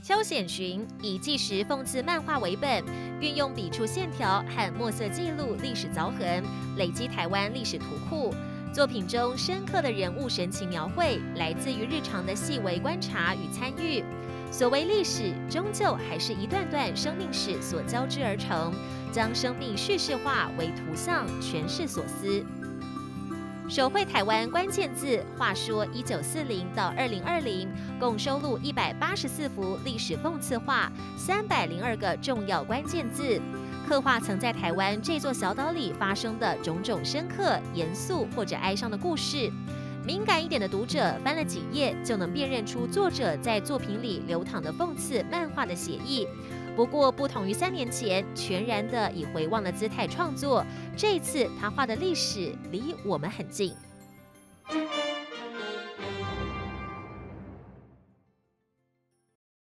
邱显寻以纪实讽刺漫画为本，运用笔触线条和墨色记录历史凿痕，累积台湾历史图库。作品中深刻的人物神情描绘，来自于日常的细微观察与参与。所谓历史，终究还是一段段生命史所交织而成，将生命叙事化为图像诠释所思。手绘台湾关键字，话说一九四零到二零二零，共收录一百八十四幅历史讽刺画，三百零二个重要关键字，刻画曾在台湾这座小岛里发生的种种深刻、严肃或者哀伤的故事。敏感一点的读者翻了几页，就能辨认出作者在作品里流淌的讽刺漫画的写意。不过，不同于三年前全然的以回望的姿态创作，这次他画的历史离我们很近。